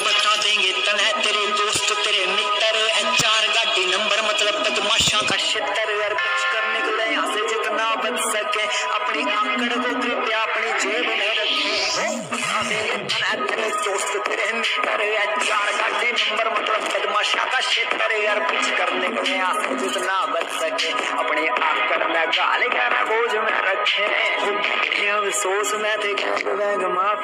बता देंगे तन है तेरे दोस्त, तेरे मित्र चार गाड़ी नंबर मतलब बदमाशा का छितर यार, कुछ कर निकले यहाँ से जितना बच सके, अपनी आंकड़ को कृपया अपनी जेब में रखें। दोस्त, तेरे मित्र चार गाड़ी नंबर मतलब बदमाशा का छितर यार, कुछ करने कर निकले यहाँ से जितना बच सके, अपने आंकड़ में गाल गहरा बोझ में रखें। अफसोस में थे बैग माफ़।